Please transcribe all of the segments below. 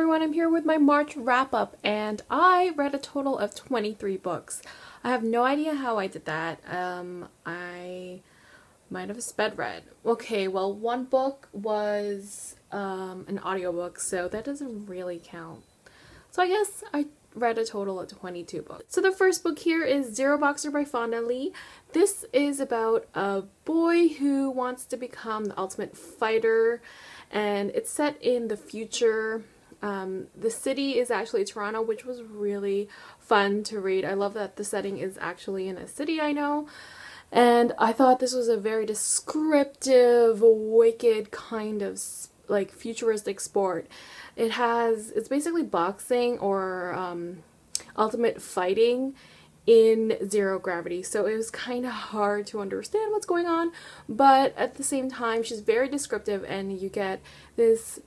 everyone, I'm here with my March wrap up and I read a total of 23 books. I have no idea how I did that. Um, I might have sped read. Okay, well one book was um, an audiobook so that doesn't really count. So I guess I read a total of 22 books. So the first book here is Zero Boxer by Fonda Lee. This is about a boy who wants to become the ultimate fighter and it's set in the future. Um, the city is actually Toronto, which was really fun to read. I love that the setting is actually in a city I know. And I thought this was a very descriptive, wicked kind of like futuristic sport. It has, it's basically boxing or um, ultimate fighting in zero gravity so it was kind of hard to understand what's going on but at the same time she's very descriptive and you get this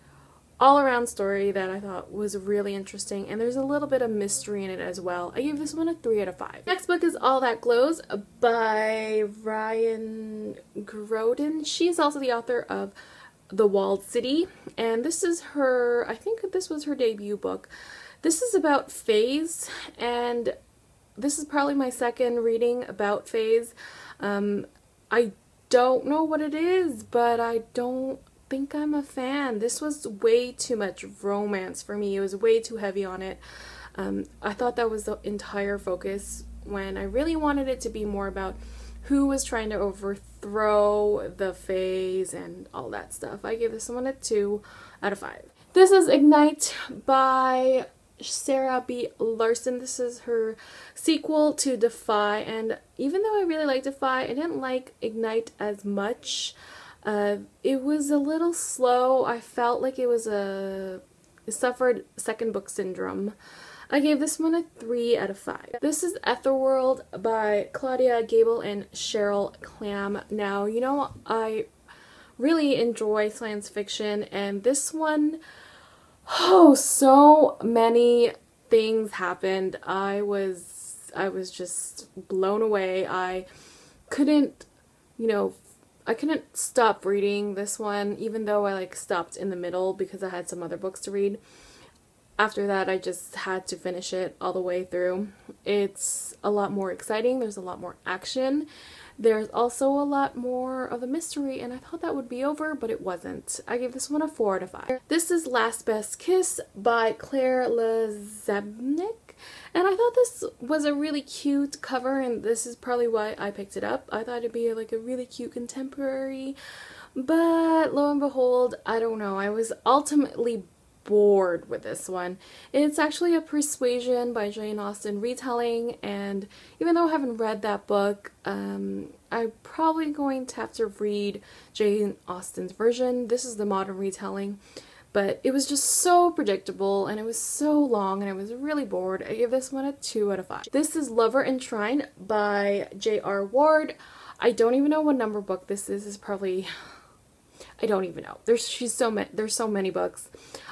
all around story that I thought was really interesting and there's a little bit of mystery in it as well. I gave this one a 3 out of 5. Next book is All That Glows by Ryan Graudin. She's also the author of The Walled City and this is her, I think this was her debut book. This is about phase and this is probably my second reading about phase. Um, I don't know what it is, but I don't think I'm a fan. This was way too much romance for me. It was way too heavy on it. Um, I thought that was the entire focus when I really wanted it to be more about who was trying to overthrow the phase and all that stuff. I gave this one a 2 out of 5. This is Ignite by Sara B. Larson. This is her sequel to Defy, and even though I really like Defy, I didn't like Ignite as much. Uh, it was a little slow. I felt like it was a it suffered second book syndrome. I gave this one a 3 out of 5. This is Etherworld by Claudia Gabel and Cheryl Klam. Now, you know, I really enjoy science fiction, and this one Oh, so many things happened. I was I was just blown away. I couldn't, you know, I couldn't stop reading this one even though I like stopped in the middle because I had some other books to read. After that, I just had to finish it all the way through. It's a lot more exciting. There's a lot more action. There's also a lot more of a mystery and I thought that would be over but it wasn't. I gave this one a 4 out of 5. This is Last Best Kiss by Claire Lazebnik and I thought this was a really cute cover and this is probably why I picked it up. I thought it'd be like a really cute contemporary but lo and behold, I don't know, I was ultimately bored with this one. It's actually a Persuasion by Jane Austen retelling and even though I haven't read that book, um, I'm probably going to have to read Jane Austen's version. This is the modern retelling. But it was just so predictable and it was so long and I was really bored. I give this one a 2 out of 5. This is Lover and Enshrined by J.R. Ward. I don't even know what number book this is. It's probably I don't even know. There's she's so many there's so many books.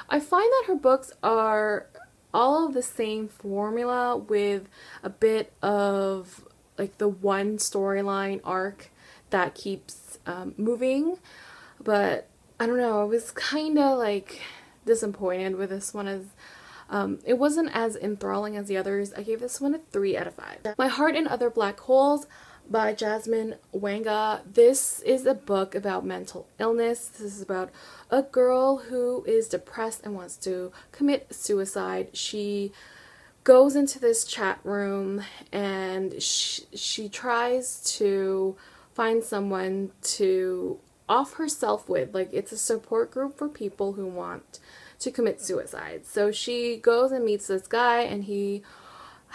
I find that her books are all of the same formula with a bit of like the one storyline arc that keeps um, moving but I don't know I was kind of like disappointed with this one as um, it wasn't as enthralling as the others. I gave this one a 3 out of 5. My Heart and Other Black Holes by Jasmine Warga. This is a book about mental illness. This is about a girl who is depressed and wants to commit suicide. She goes into this chat room and she, she tries to find someone to off herself with. Like it's a support group for people who want to commit suicide. So she goes and meets this guy and he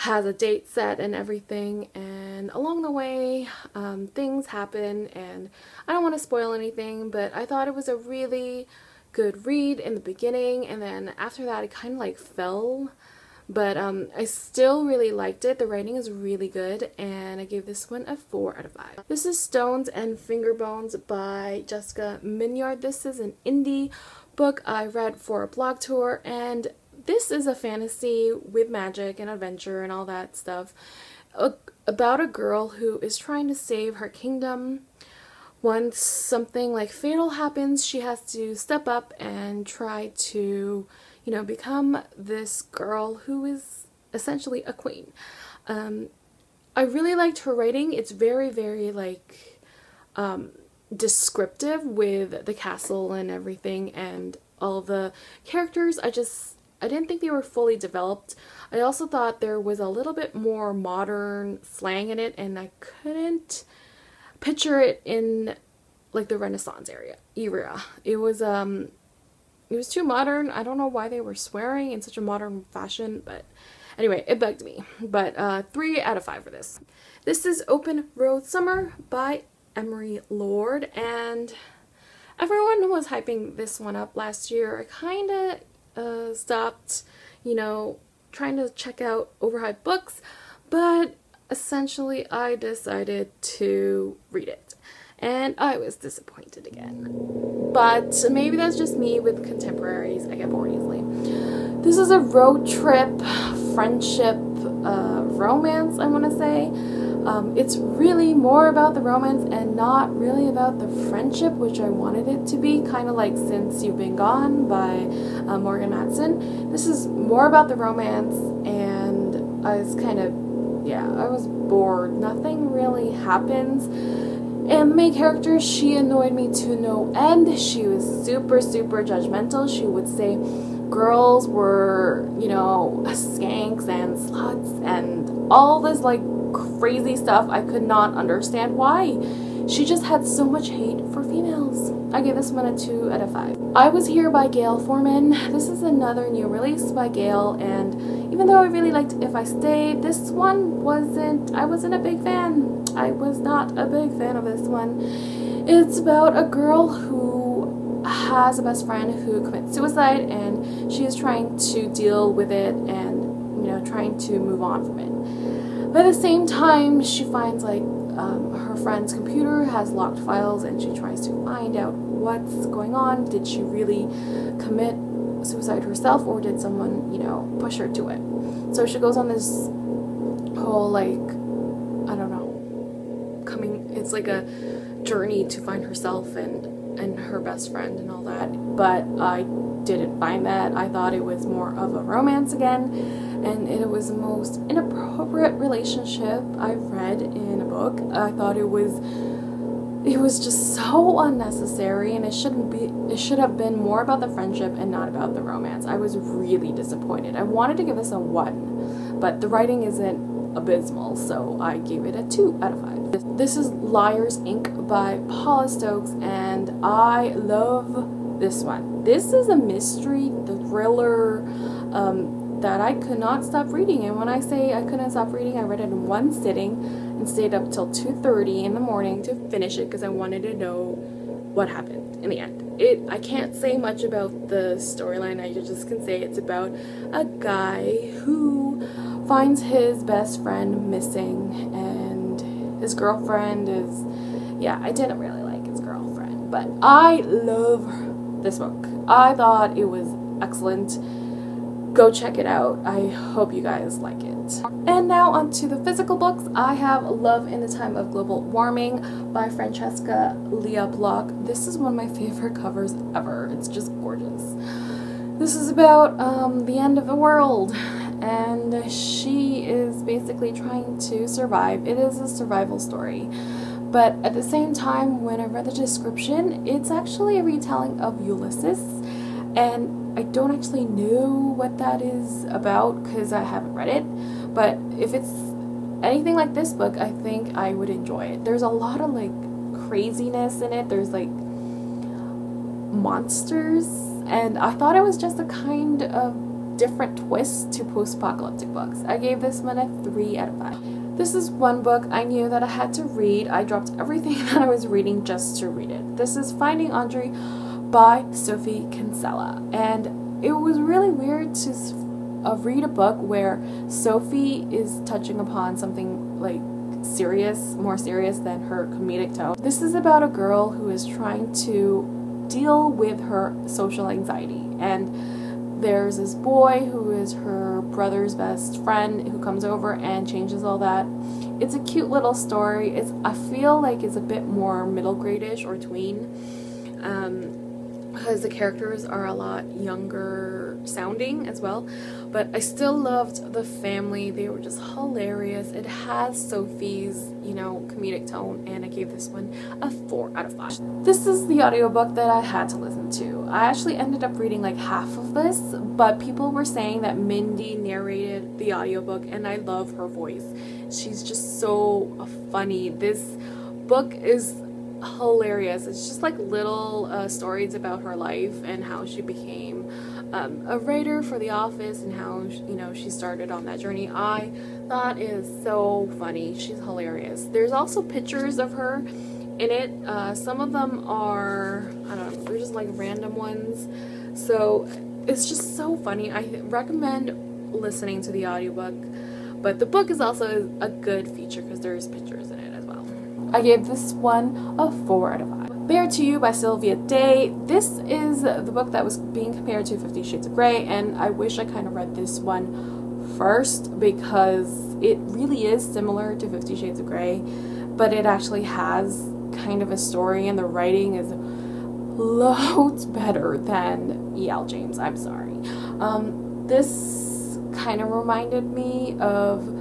has a date set and everything and along the way um, things happen and I don't want to spoil anything but I thought it was a really good read in the beginning and then after that it kind of like fell but um, I still really liked it. The writing is really good and I gave this one a 4 out of 5. This is Stones and Finger Bones by Jessica Minyard. This is an indie book I read for a blog tour and this is a fantasy with magic and adventure and all that stuff about a girl who is trying to save her kingdom. Once something like fatal happens, she has to step up and try to, you know, become this girl who is essentially a queen. Um, I really liked her writing. It's very, very like um, descriptive with the castle and everything and all the characters. I just I didn't think they were fully developed. I also thought there was a little bit more modern slang in it and I couldn't picture it in like the Renaissance area era. It was um it was too modern. I don't know why they were swearing in such a modern fashion, but anyway, it bugged me. But uh, 3 out of 5 for this. This is Open Road Summer by Emery Lord, and everyone was hyping this one up last year. I kind of uh, stopped, you know, trying to check out overhyped books, but essentially I decided to read it. And I was disappointed again. But maybe that's just me with contemporaries. I get bored easily. This is a road trip, friendship, uh, romance, I want to say. Um, it's really more about the romance and not really about the friendship, which I wanted it to be, kind of like Since You've Been Gone by uh, Morgan Matson. This is more about the romance, and I was kind of, yeah, I was bored. Nothing really happens. And main character, she annoyed me to no end. She was super, super judgmental. She would say girls were, you know, skanks and sluts and all this like crazy stuff. I could not understand why. She just had so much hate for females. I gave this one a 2 out of 5. I Was Here by Gayle Forman. This is another new release by Gayle and even though I really liked If I Stayed, this one wasn't, I wasn't a big fan. I was not a big fan of this one. It's about a girl who has a best friend who commits suicide and she is trying to deal with it and, you know, trying to move on from it. But at the same time, she finds like um, her friend's computer has locked files and she tries to find out what's going on. Did she really commit suicide herself or did someone, you know, push her to it? So she goes on this whole like, it's like a journey to find herself and and her best friend and all that. But I didn't find that. I thought it was more of a romance again, and it was the most inappropriate relationship I've read in a book. I thought it was it was just so unnecessary and it shouldn't be it should have been more about the friendship and not about the romance. I was really disappointed. I wanted to give this a 1, but the writing isn't abysmal, so I gave it a 2 out of 5. This is Liars Inc. by Paula Stokes and I love this one. This is a mystery thriller um, that I could not stop reading. And when I say I couldn't stop reading, I read it in one sitting and stayed up till 2.30 in the morning to finish it because I wanted to know what happened in the end. It I can't say much about the storyline. I just can say it's about a guy who finds his best friend missing and his girlfriend is yeah, I didn't really like his girlfriend, but I love this book. I thought it was excellent. Go check it out. I hope you guys like it. And now onto the physical books. I have Love in the Time of Global Warming by Francesca Lia Block. This is one of my favorite covers ever. It's just gorgeous. This is about um, the end of the world and she is basically trying to survive. It is a survival story. But at the same time, when I read the description, it's actually a retelling of Ulysses. And I don't actually know what that is about because I haven't read it. But if it's anything like this book, I think I would enjoy it. There's a lot of like craziness in it. There's like monsters. And I thought it was just a kind of different twist to post-apocalyptic books. I gave this one a 3 out of 5. This is one book I knew that I had to read. I dropped everything that I was reading just to read it. This is Finding Audrey by Sophie Kinsella. And it was really weird to uh, read a book where Sophie is touching upon something like serious, more serious than her comedic tone. This is about a girl who is trying to deal with her social anxiety and there's this boy who is her brother's best friend who comes over and changes all that. It's a cute little story. It's I feel like it's a bit more middle gradish or tween. Um, because the characters are a lot younger sounding as well. But I still loved the family. They were just hilarious. It has Sophie's, you know, comedic tone and I gave this one a 4 out of 5. This is the audiobook that I had to listen to. I actually ended up reading like half of this, but people were saying that Mindy narrated the audiobook and I love her voice. She's just so funny. This book is hilarious. It's just like little uh, stories about her life and how she became um, a writer for The Office and how you know she started on that journey. I thought is so funny. She's hilarious. There's also pictures of her in it. Uh, some of them are I don't know. They're just like random ones. So it's just so funny. I recommend listening to the audiobook. But the book is also a good feature because there's pictures in it. I gave this one a 4 out of 5. Bared to You by Sylvia Day. This is the book that was being compared to Fifty Shades of Grey, and I wish I kind of read this one first because it really is similar to Fifty Shades of Grey, but it actually has kind of a story, and the writing is loads better than E.L. James. I'm sorry. Um, this kind of reminded me of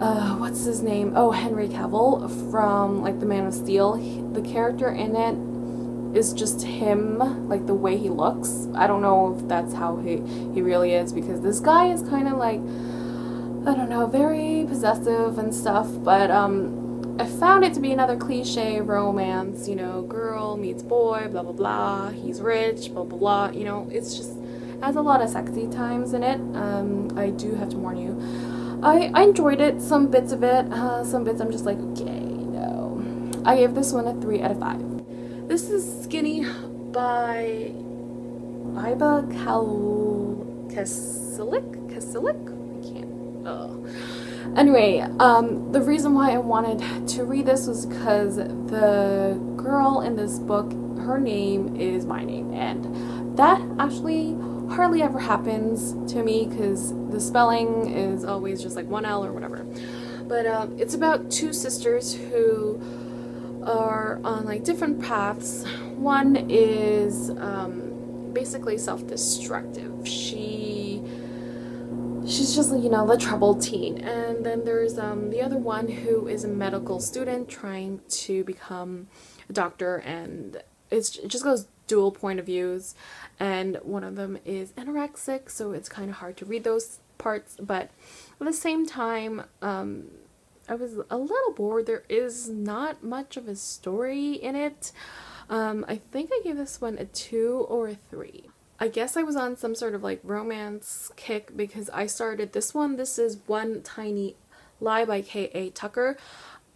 uh, what's his name? Oh, Henry Cavill from like The Man of Steel. He, the character in it is just him, like the way he looks. I don't know if that's how he he really is because this guy is kind of like I don't know, very possessive and stuff, but um I found it to be another cliche romance, you know, girl meets boy, blah blah blah, he's rich, blah blah blah, you know, it's just has a lot of sexy times in it. Um, I do have to warn you. I, I enjoyed it, some bits of it, uh, some bits I'm just like, okay, no. I gave this one a 3 out of 5. This is Skinny by Iba Kal Kasilik? I can't, oh. Anyway, um, the reason why I wanted to read this was because the girl in this book, her name is my name, and that actually hardly ever happens to me because the spelling is always just like one L or whatever. But um, it's about two sisters who are on like different paths. One is um, basically self-destructive. She she's just you know the troubled teen and then there's um, the other one who is a medical student trying to become a doctor and it's, it just goes dual point of views and one of them is anorexic so it's kind of hard to read those parts but at the same time um, I was a little bored. There is not much of a story in it. Um, I think I gave this one a 2 or a 3 I guess I was on some sort of like romance kick because I started this one. This is One Tiny Lie by K.A. Tucker.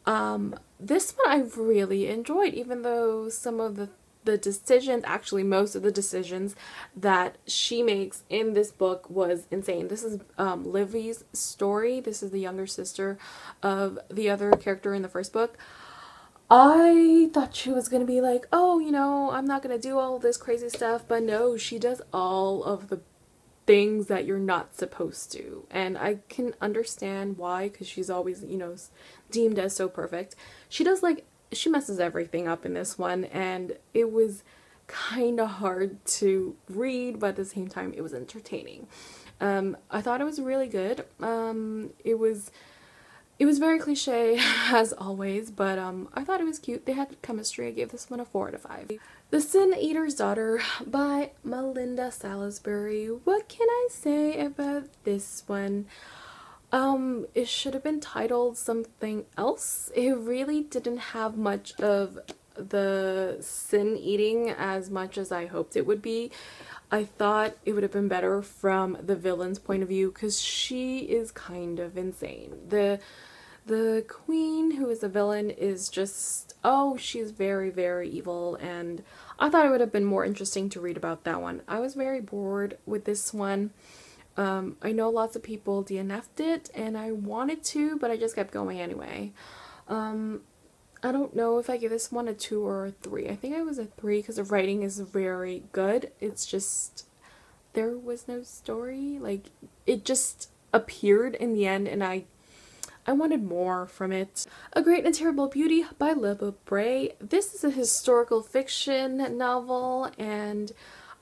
Um, this one I really enjoyed even though some of the the decisions, actually most of the decisions that she makes in this book was insane. This is um, Livy's story. This is the younger sister of the other character in the first book. I thought she was going to be like, oh, you know, I'm not going to do all this crazy stuff. But no, she does all of the things that you're not supposed to. And I can understand why because she's always, you know, deemed as so perfect. She does like she messes everything up in this one and it was kind of hard to read but at the same time it was entertaining. Um, i thought it was really good. Um, it was it was very cliche as always but um, i thought it was cute. They had chemistry. I gave this one a four out of five. The sin eater's daughter by melinda salisbury. What can i say about this one um, it should have been titled something else. It really didn't have much of the sin eating as much as I hoped it would be. I thought it would have been better from the villain's point of view because she is kind of insane. The the queen who is the villain is just oh she's very very evil and I thought it would have been more interesting to read about that one. I was very bored with this one. Um, I know lots of people DNF'd it and I wanted to, but I just kept going anyway. Um, I don't know if I give this one a 2 or a 3. I think I was a 3 because the writing is very good. It's just, there was no story. Like, it just appeared in the end and I I wanted more from it. A Great and Terrible Beauty by Libba Bray. This is a historical fiction novel and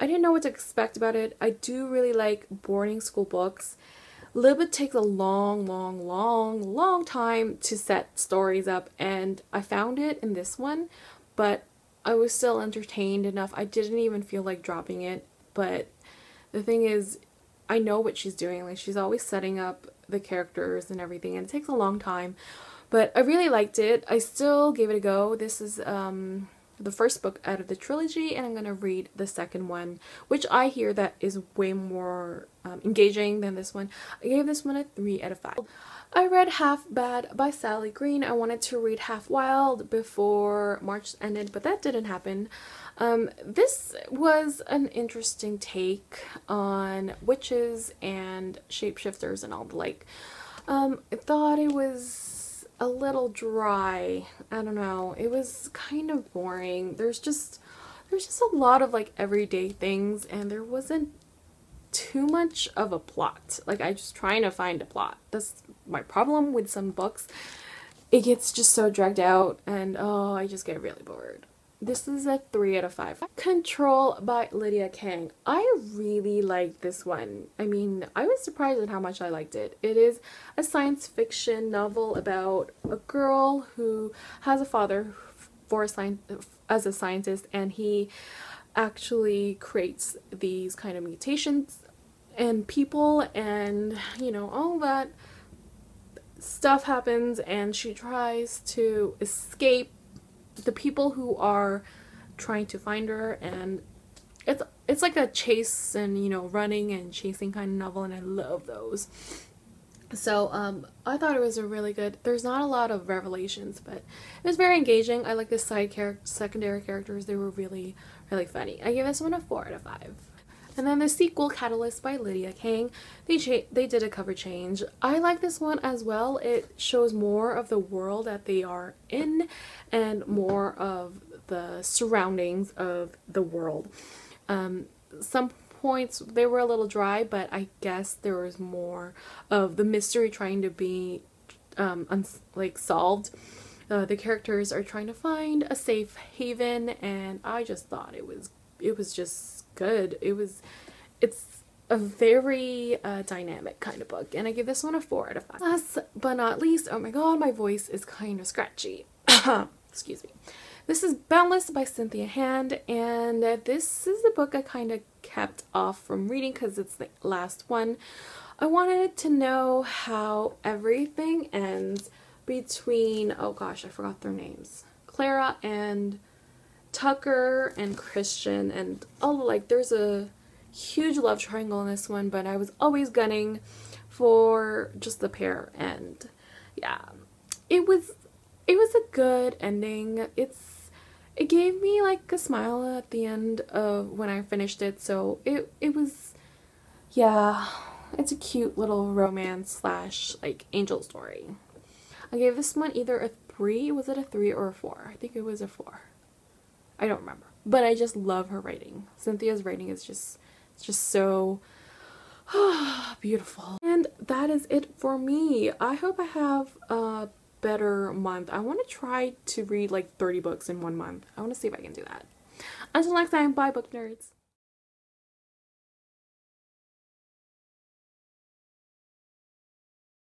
I didn't know what to expect about it. I do really like boarding school books. Libba takes a long, long, long, long time to set stories up and I found it in this one, but I was still entertained enough. I didn't even feel like dropping it, but the thing is, I know what she's doing. Like she's always setting up the characters and everything and it takes a long time. But I really liked it. I still gave it a go. This is um the first book out of the trilogy and I'm going to read the second one which I hear that is way more um, engaging than this one. I gave this one a 3 out of 5. I read Half Bad by Sally Green. I wanted to read Half Wild before March ended but that didn't happen. Um, this was an interesting take on witches and shapeshifters and all the like. Um, I thought it was a little dry. I don't know. It was kind of boring. There's just there's just a lot of like everyday things and there wasn't too much of a plot. Like I just trying to find a plot. That's my problem with some books. It gets just so dragged out and oh, I just get really bored. This is a 3 out of 5. Control by Lydia Kang. I really like this one. I mean, I was surprised at how much I liked it. It is a science fiction novel about a girl who has a father for a science as a scientist and he actually creates these kind of mutations and people and you know all that stuff happens and she tries to escape the people who are trying to find her and it's it's like a chase and you know running and chasing kind of novel and I love those. So um, I thought it was a really good. There's not a lot of revelations, but it was very engaging. I like the side character, secondary characters. They were really, really funny. I give this one a four out of five. And then the sequel, Catalyst by Lydia Kang, they they did a cover change. I like this one as well. It shows more of the world that they are in and more of the surroundings of the world. Um, some points they were a little dry, but I guess there was more of the mystery trying to be um, like solved. Uh, the characters are trying to find a safe haven, and I just thought it was it was just good. It was, it's a very uh, dynamic kind of book and I give this one a 4 out of 5. Last but not least, oh my god, my voice is kind of scratchy. Excuse me. This is Boundless by Cynthia Hand and this is the book I kind of kept off from reading because it's the last one. I wanted to know how everything ends between, oh gosh, I forgot their names. Clara and Tucker and Christian and oh like there's a huge love triangle in this one but I was always gunning for just the pair and yeah. It was it was a good ending. It's it gave me like a smile at the end of when I finished it so it it was yeah. It's a cute little romance slash like angel story. I gave this one either a three was it a three or a four? I think it was a four I don't remember. But I just love her writing. Cynthia's writing is just it's just so beautiful. And that is it for me. I hope I have a better month. I want to try to read like 30 books in one month. I want to see if I can do that. Until next time, bye book nerds.